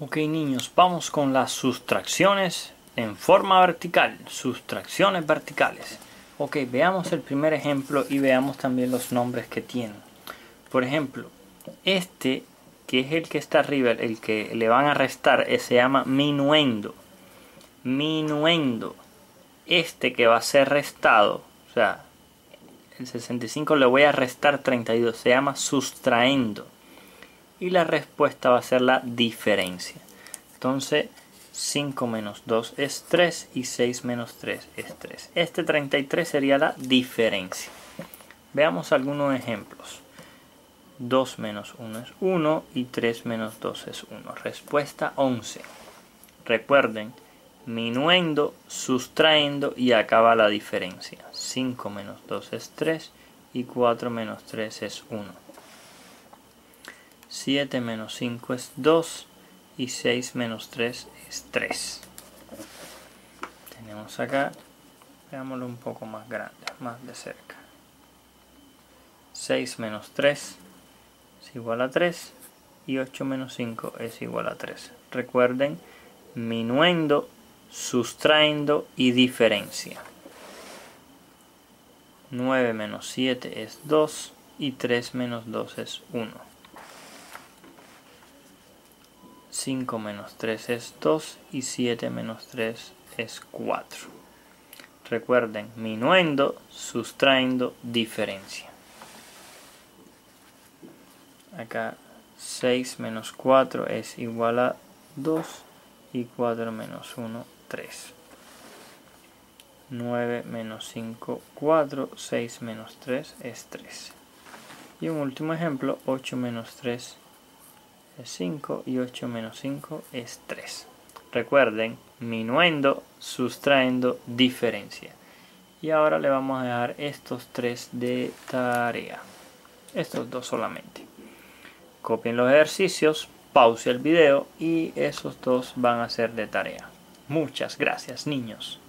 Ok niños, vamos con las sustracciones en forma vertical, sustracciones verticales. Ok, veamos el primer ejemplo y veamos también los nombres que tienen. Por ejemplo, este que es el que está arriba, el que le van a restar, eh, se llama minuendo. Minuendo. Este que va a ser restado, o sea, el 65 le voy a restar 32, se llama sustraendo y la respuesta va a ser la diferencia. Entonces 5 menos 2 es 3 y 6 menos 3 es 3. Este 33 sería la diferencia. Veamos algunos ejemplos. 2 menos 1 es 1 y 3 menos 2 es 1. Respuesta 11. Recuerden, minuendo, sustrayendo y acaba la diferencia. 5 menos 2 es 3 y 4 menos 3 es 1. 7 menos 5 es 2 y 6 menos 3 es 3. Tenemos acá, veámoslo un poco más grande, más de cerca. 6 menos 3 es igual a 3 y 8 menos 5 es igual a 3. Recuerden, minuendo, sustrayendo y diferencia. 9 menos 7 es 2 y 3 menos 2 es 1. 5 menos 3 es 2 y 7 menos 3 es 4. Recuerden, minuendo, sustrayendo, diferencia. Acá 6 menos 4 es igual a 2 y 4 menos 1, 3. 9 menos 5, 4, 6 menos 3 es 3. Y un último ejemplo, 8 menos 3 es 5 y 8 menos 5 es 3. Recuerden, minuendo, sustrayendo, diferencia. Y ahora le vamos a dejar estos tres de tarea. Estos dos solamente. Copien los ejercicios, pause el video y esos dos van a ser de tarea. Muchas gracias niños.